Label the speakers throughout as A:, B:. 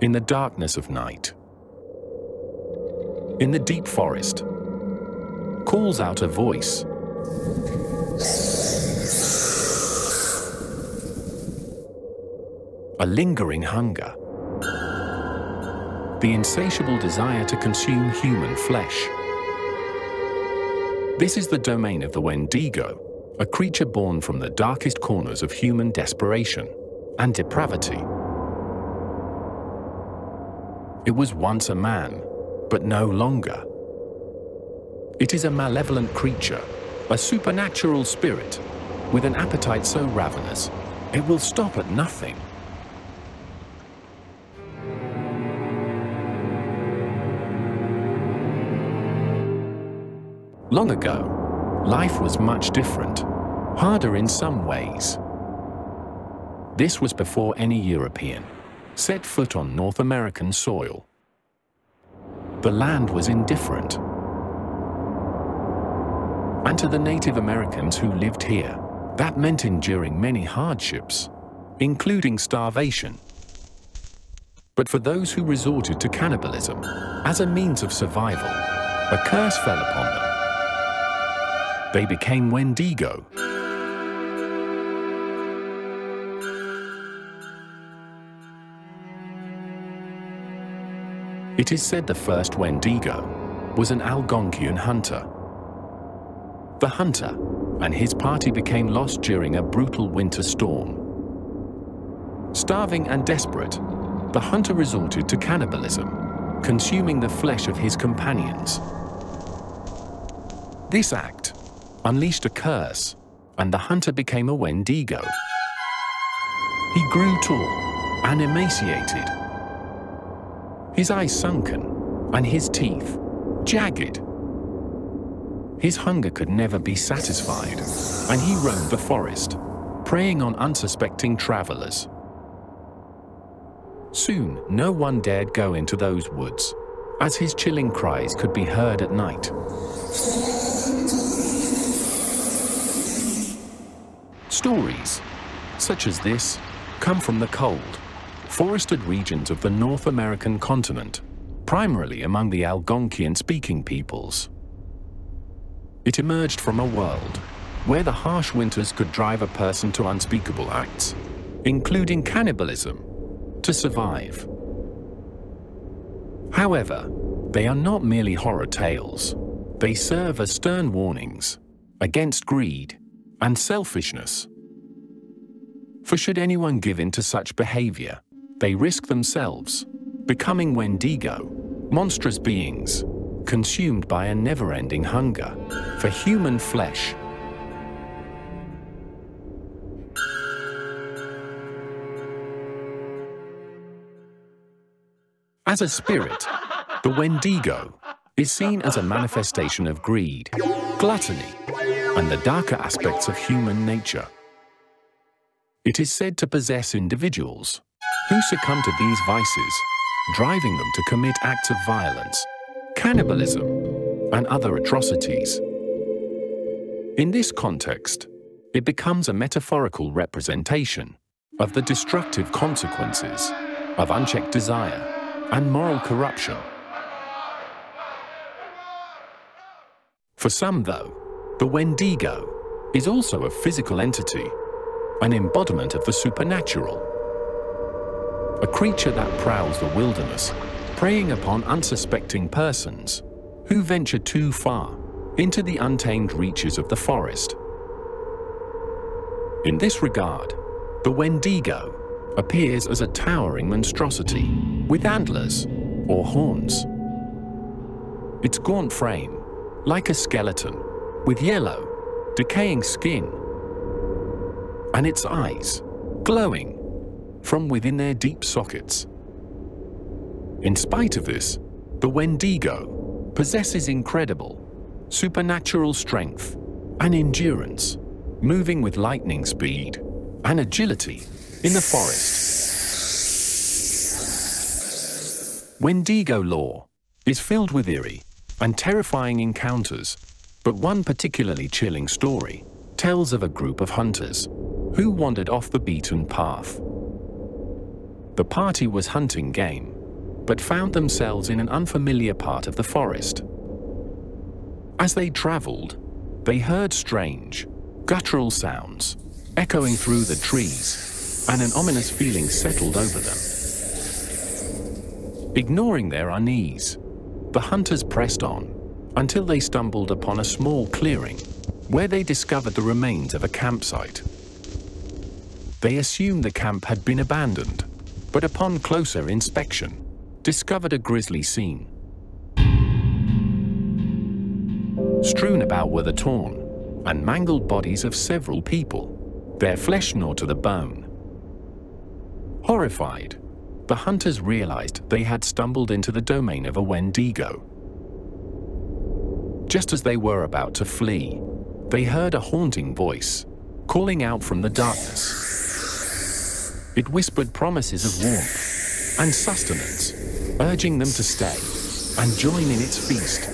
A: in the darkness of night. In the deep forest, calls out a voice. A lingering hunger. The insatiable desire to consume human flesh. This is the domain of the Wendigo, a creature born from the darkest corners of human desperation and depravity. It was once a man, but no longer. It is a malevolent creature, a supernatural spirit, with an appetite so ravenous, it will stop at nothing. Long ago, life was much different, harder in some ways. This was before any European set foot on North American soil. The land was indifferent. And to the Native Americans who lived here, that meant enduring many hardships, including starvation. But for those who resorted to cannibalism as a means of survival, a curse fell upon them. They became Wendigo, It is said the first Wendigo was an Algonquian hunter. The hunter and his party became lost during a brutal winter storm. Starving and desperate, the hunter resorted to cannibalism, consuming the flesh of his companions. This act unleashed a curse, and the hunter became a Wendigo. He grew tall and emaciated, his eyes sunken, and his teeth jagged. His hunger could never be satisfied, and he roamed the forest, preying on unsuspecting travelers. Soon, no one dared go into those woods, as his chilling cries could be heard at night. Stories, such as this, come from the cold, forested regions of the North American continent, primarily among the Algonquian-speaking peoples. It emerged from a world where the harsh winters could drive a person to unspeakable acts, including cannibalism, to survive. However, they are not merely horror tales. They serve as stern warnings against greed and selfishness. For should anyone give in to such behavior, they risk themselves, becoming Wendigo, monstrous beings, consumed by a never-ending hunger for human flesh. As a spirit, the Wendigo is seen as a manifestation of greed, gluttony, and the darker aspects of human nature. It is said to possess individuals who succumb to these vices, driving them to commit acts of violence, cannibalism, and other atrocities. In this context, it becomes a metaphorical representation of the destructive consequences of unchecked desire and moral corruption. For some, though, the Wendigo is also a physical entity, an embodiment of the supernatural a creature that prowls the wilderness, preying upon unsuspecting persons who venture too far into the untamed reaches of the forest. In this regard, the Wendigo appears as a towering monstrosity with antlers or horns. Its gaunt frame, like a skeleton, with yellow, decaying skin, and its eyes, glowing from within their deep sockets. In spite of this, the Wendigo possesses incredible, supernatural strength and endurance, moving with lightning speed and agility in the forest. Wendigo lore is filled with eerie and terrifying encounters, but one particularly chilling story tells of a group of hunters who wandered off the beaten path The party was hunting game, but found themselves in an unfamiliar part of the forest. As they traveled, they heard strange, guttural sounds echoing through the trees, and an ominous feeling settled over them. Ignoring their unease, the hunters pressed on until they stumbled upon a small clearing where they discovered the remains of a campsite. They assumed the camp had been abandoned, but upon closer inspection, discovered a grisly scene. Strewn about were the torn and mangled bodies of several people, their flesh gnawed to the bone. Horrified, the hunters realized they had stumbled into the domain of a Wendigo. Just as they were about to flee, they heard a haunting voice, calling out from the darkness. It whispered promises of warmth and sustenance, urging them to stay and join in its feast.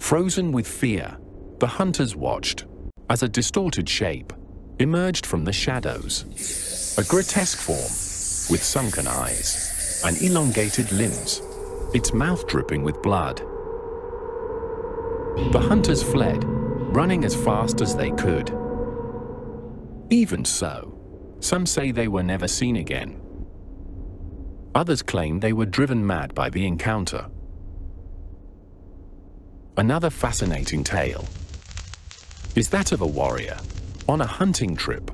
A: Frozen with fear, the hunters watched as a distorted shape emerged from the shadows. A grotesque form with sunken eyes and elongated limbs, its mouth dripping with blood. The hunters fled, running as fast as they could. Even so, some say they were never seen again. Others claim they were driven mad by the encounter. Another fascinating tale is that of a warrior on a hunting trip.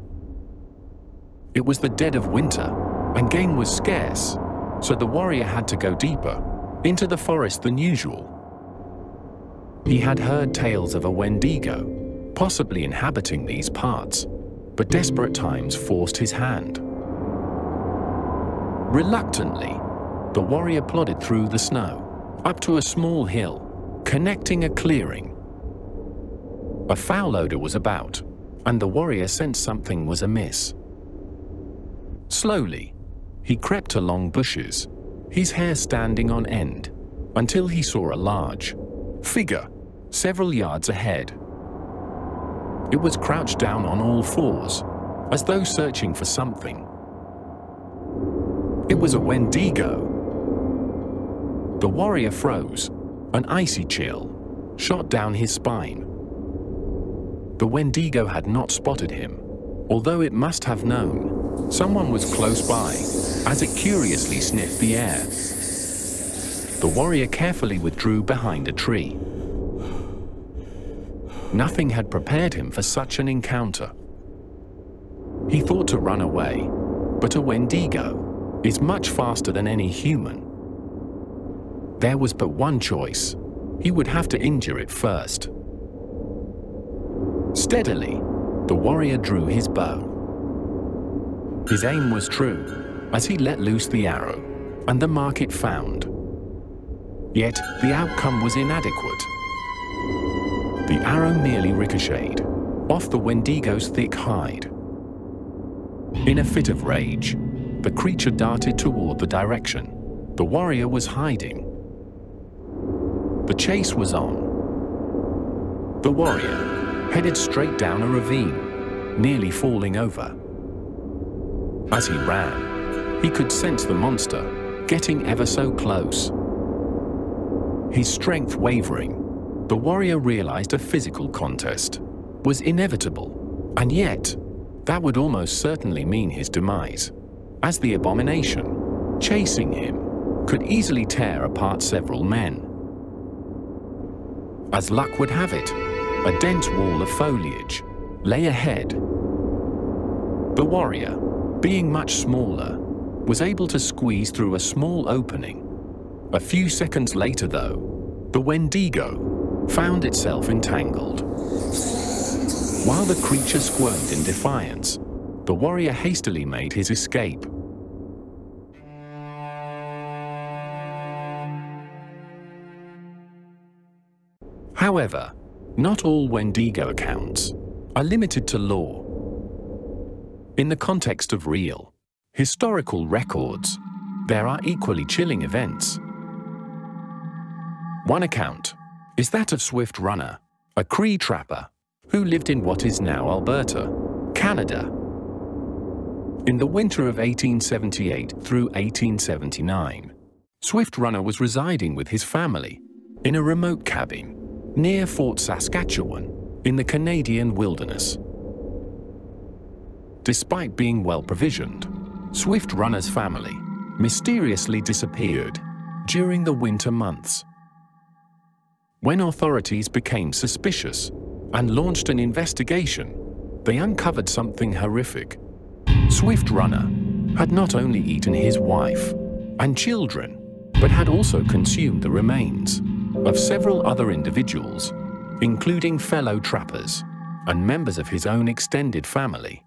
A: It was the dead of winter and game was scarce, so the warrior had to go deeper into the forest than usual. He had heard tales of a Wendigo, possibly inhabiting these parts, but desperate times forced his hand. Reluctantly, the warrior plodded through the snow, up to a small hill, connecting a clearing. A foul odor was about, and the warrior sensed something was amiss. Slowly, he crept along bushes, his hair standing on end, until he saw a large figure several yards ahead. It was crouched down on all fours, as though searching for something. It was a Wendigo. The warrior froze, an icy chill shot down his spine. The Wendigo had not spotted him, although it must have known someone was close by as it curiously sniffed the air. The warrior carefully withdrew behind a tree. Nothing had prepared him for such an encounter. He thought to run away, but a Wendigo is much faster than any human. There was but one choice. He would have to injure it first. Steadily, the warrior drew his bow. His aim was true, as he let loose the arrow, and the mark it found. Yet the outcome was inadequate. The arrow merely ricocheted, off the Wendigo's thick hide. In a fit of rage, the creature darted toward the direction. The warrior was hiding. The chase was on. The warrior headed straight down a ravine, nearly falling over. As he ran, he could sense the monster getting ever so close. His strength wavering, the warrior realized a physical contest was inevitable, and yet that would almost certainly mean his demise, as the abomination, chasing him, could easily tear apart several men. As luck would have it, a dense wall of foliage lay ahead. The warrior, being much smaller, was able to squeeze through a small opening. A few seconds later, though, the Wendigo found itself entangled. While the creature squirmed in defiance, the warrior hastily made his escape. However, not all Wendigo accounts are limited to lore. In the context of real, historical records, there are equally chilling events. One account is that of Swift Runner, a Cree trapper who lived in what is now Alberta, Canada. In the winter of 1878 through 1879, Swift Runner was residing with his family in a remote cabin near Fort Saskatchewan in the Canadian wilderness. Despite being well provisioned, Swift Runner's family mysteriously disappeared during the winter months. When authorities became suspicious and launched an investigation, they uncovered something horrific. Swift Runner had not only eaten his wife and children, but had also consumed the remains of several other individuals, including fellow trappers and members of his own extended family.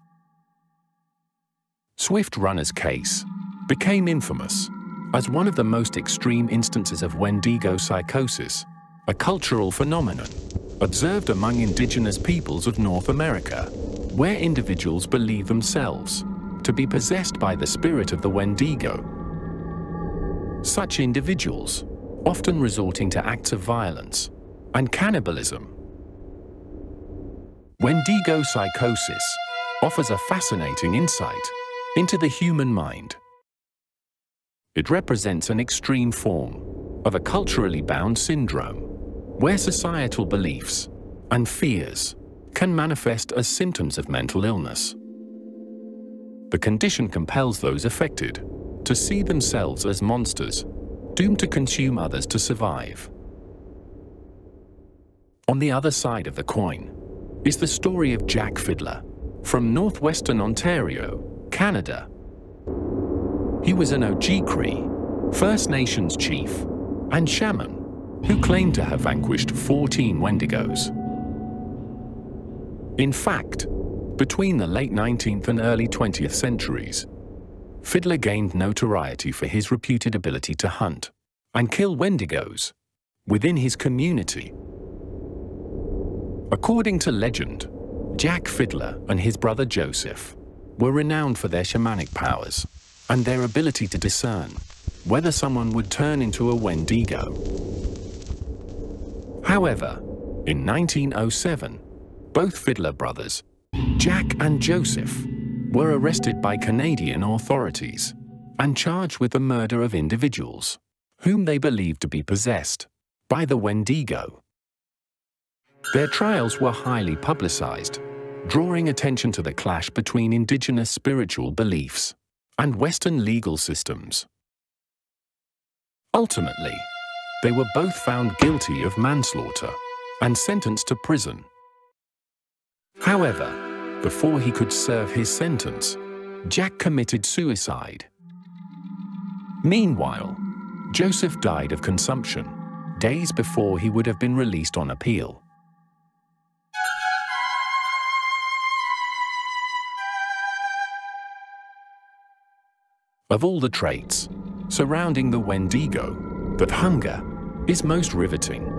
A: Swift Runner's case became infamous as one of the most extreme instances of Wendigo psychosis, a cultural phenomenon observed among indigenous peoples of North America, where individuals believe themselves to be possessed by the spirit of the Wendigo. Such individuals often resorting to acts of violence and cannibalism. Wendigo psychosis offers a fascinating insight into the human mind. It represents an extreme form of a culturally bound syndrome where societal beliefs and fears can manifest as symptoms of mental illness. The condition compels those affected to see themselves as monsters, doomed to consume others to survive. On the other side of the coin is the story of Jack Fiddler from northwestern Ontario, Canada. He was an Ojibwe, First Nations chief, and shaman who claimed to have vanquished 14 Wendigos. In fact, between the late 19th and early 20th centuries, Fiddler gained notoriety for his reputed ability to hunt and kill Wendigos within his community. According to legend, Jack Fiddler and his brother Joseph were renowned for their shamanic powers and their ability to discern whether someone would turn into a Wendigo. However, in 1907, both Fiddler brothers, Jack and Joseph, were arrested by Canadian authorities and charged with the murder of individuals whom they believed to be possessed by the Wendigo. Their trials were highly publicized, drawing attention to the clash between indigenous spiritual beliefs and Western legal systems. Ultimately, they were both found guilty of manslaughter and sentenced to prison. However, before he could serve his sentence, Jack committed suicide. Meanwhile, Joseph died of consumption days before he would have been released on appeal. Of all the traits surrounding the Wendigo, that hunger is most riveting.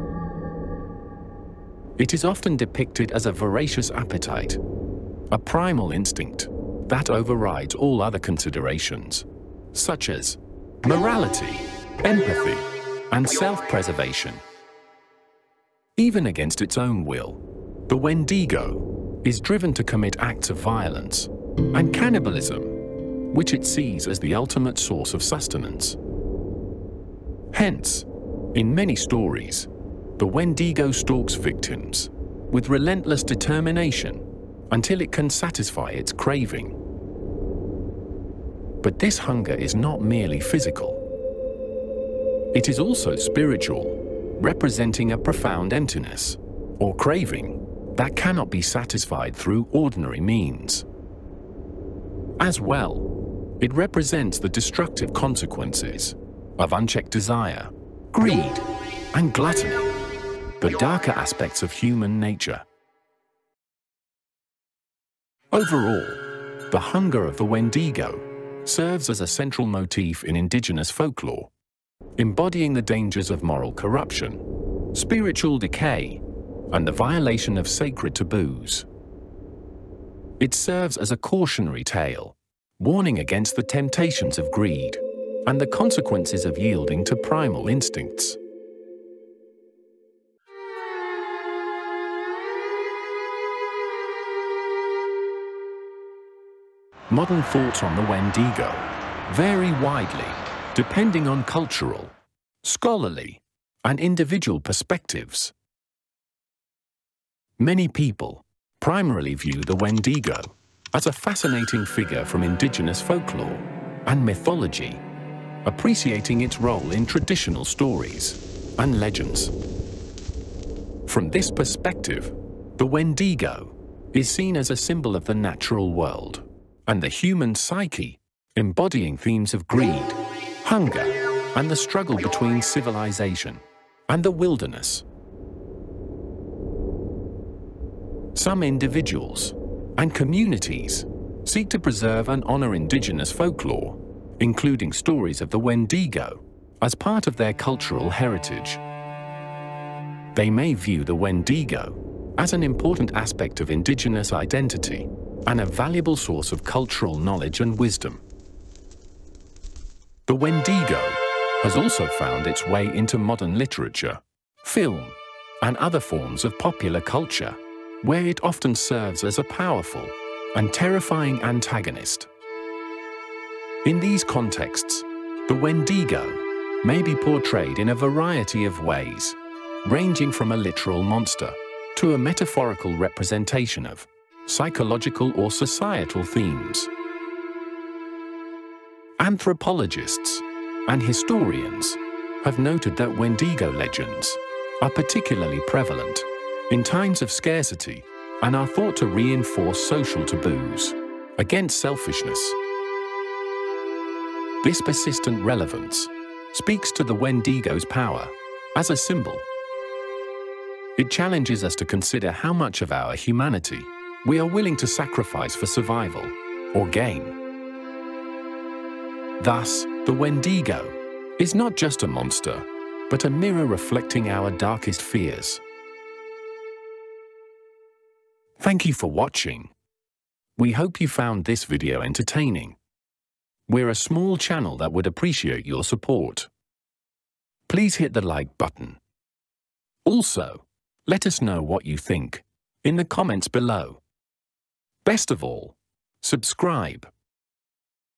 A: It is often depicted as a voracious appetite a primal instinct that overrides all other considerations, such as morality, empathy, and self-preservation. Even against its own will, the Wendigo is driven to commit acts of violence and cannibalism, which it sees as the ultimate source of sustenance. Hence, in many stories, the Wendigo stalks victims with relentless determination until it can satisfy its craving. But this hunger is not merely physical. It is also spiritual, representing a profound emptiness or craving that cannot be satisfied through ordinary means. As well, it represents the destructive consequences of unchecked desire, greed, and gluttony, the darker aspects of human nature. Overall, the hunger of the Wendigo serves as a central motif in indigenous folklore, embodying the dangers of moral corruption, spiritual decay, and the violation of sacred taboos. It serves as a cautionary tale, warning against the temptations of greed and the consequences of yielding to primal instincts. modern thoughts on the Wendigo vary widely depending on cultural, scholarly, and individual perspectives. Many people primarily view the Wendigo as a fascinating figure from indigenous folklore and mythology, appreciating its role in traditional stories and legends. From this perspective, the Wendigo is seen as a symbol of the natural world and the human psyche, embodying themes of greed, hunger, and the struggle between civilization and the wilderness. Some individuals and communities seek to preserve and honor indigenous folklore, including stories of the Wendigo, as part of their cultural heritage. They may view the Wendigo as an important aspect of indigenous identity and a valuable source of cultural knowledge and wisdom. The Wendigo has also found its way into modern literature, film, and other forms of popular culture, where it often serves as a powerful and terrifying antagonist. In these contexts, the Wendigo may be portrayed in a variety of ways, ranging from a literal monster to a metaphorical representation of psychological or societal themes. Anthropologists and historians have noted that Wendigo legends are particularly prevalent in times of scarcity and are thought to reinforce social taboos against selfishness. This persistent relevance speaks to the Wendigo's power as a symbol it challenges us to consider how much of our humanity we are willing to sacrifice for survival or gain. Thus, the Wendigo is not just a monster, but a mirror reflecting our darkest fears. Thank you for watching. We hope you found this video entertaining. We're a small channel that would appreciate your support. Please hit the like button. Also, let us know what you think in the comments below. Best of all, subscribe